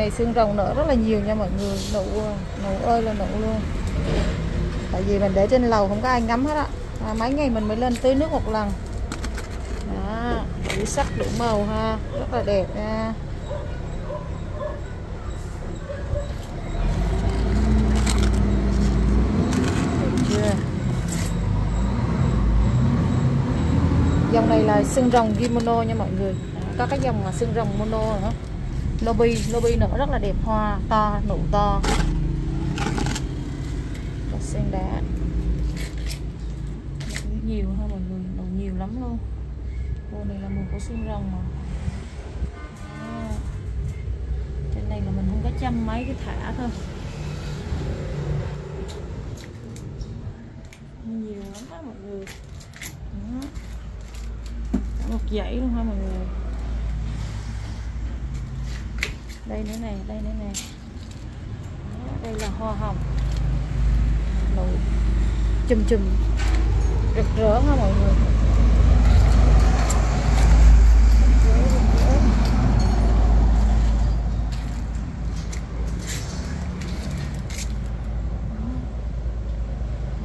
này xương rồng nở rất là nhiều nha mọi người. Nụ nụ ơi là nụ luôn. Tại vì mình để trên lầu không có ai ngắm hết á. À, mấy ngày mình mới lên tưới nước một lần. Đó đủ sắc đủ màu ha rất là đẹp nha. Dòng này là xương rồng kimono nha mọi người. Có cái dòng mà xương rồng mono nữa lobby lobby nữa, rất là đẹp, hoa to, nụ to. Và sen đá nhiều ha mọi người, nụ nhiều lắm luôn. Cô này là mùa của xương rồng mà. À. trên này là mình không có chăm mấy cái thả thôi. Nhiều lắm á mọi người. Một dãy luôn ha mọi người đây nữa này đây nữa này Đó, đây là hoa hồng. Nụ chùm chùm. Rực rỡ ha mọi người.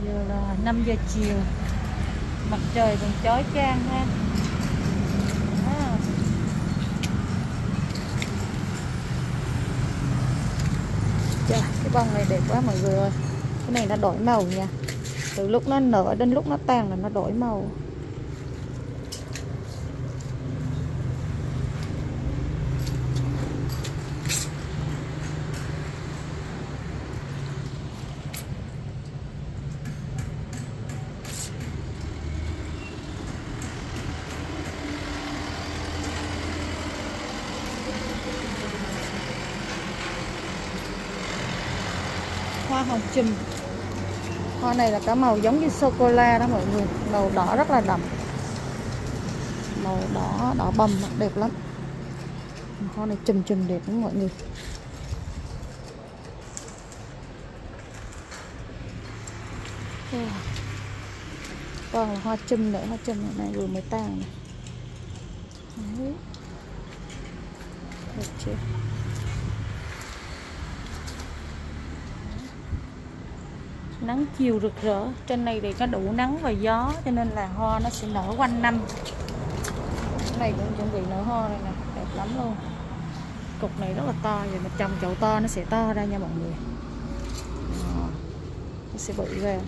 Giờ là 5 giờ chiều. Mặt trời còn chói chang ha Đó. Chà, cái bông này đẹp quá mọi người ơi. Cái này nó đổi màu nha. Từ lúc nó nở đến lúc nó tàn là nó đổi màu. Hoa hồng chùm. Hoa này là cả màu giống như sô cô la đó mọi người. Màu đỏ rất là đậm. Màu đỏ đỏ bầm, đẹp lắm. Hoa này chùm chùm đẹp lắm mọi người. Còn là hoa chùm nữa, hoa chùm này vừa mới tàn. Này Đấy. được chưa? Nắng chiều rực rỡ. Trên này thì có đủ nắng và gió, cho nên là hoa nó sẽ nở quanh năm. Cái này cũng chuẩn bị nở hoa đây nè. Đẹp lắm luôn. Cục này rất là to, vậy mà trồng chậu to nó sẽ to ra nha mọi người. Nó sẽ bự ra.